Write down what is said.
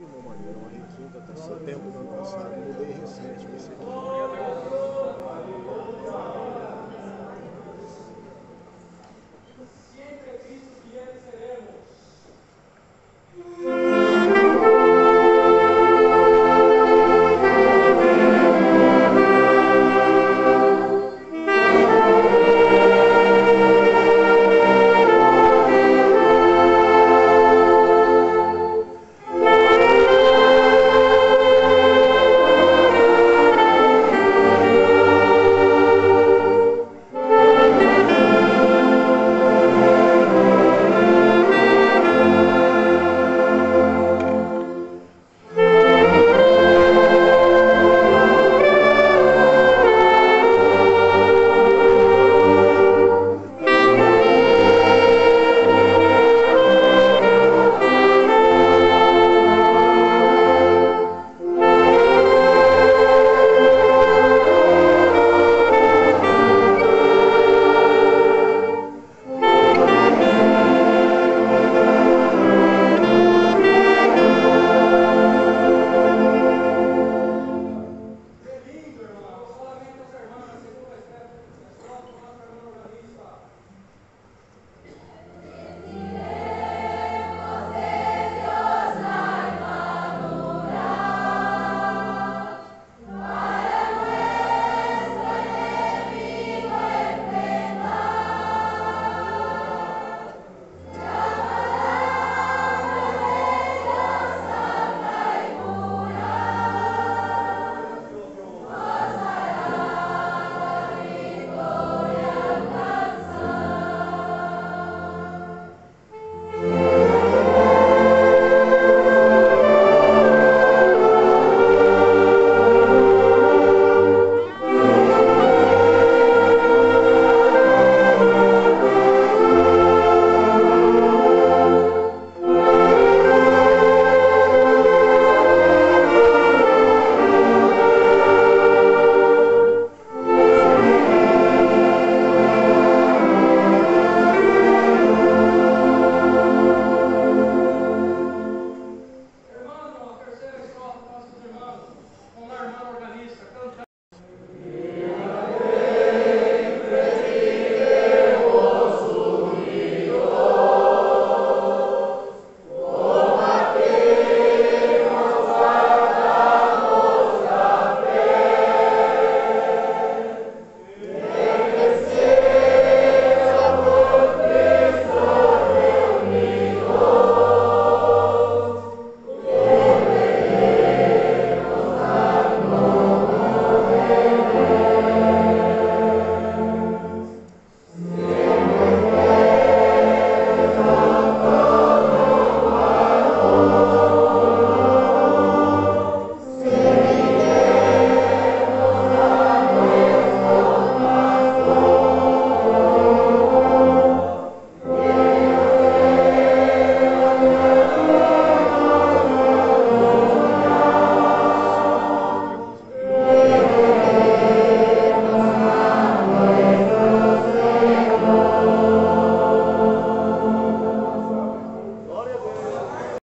Uma maneira, uma requinta, tá setembro do ano passado, mudei recente com esse aqui.